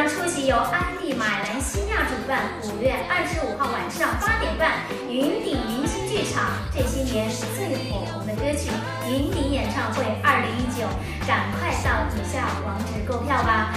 将出席由安利马来西亚主办五月二十五号晚上八点半云顶明星剧场这些年最火红的歌曲云顶演唱会二零一九赶快到以下网址购票吧。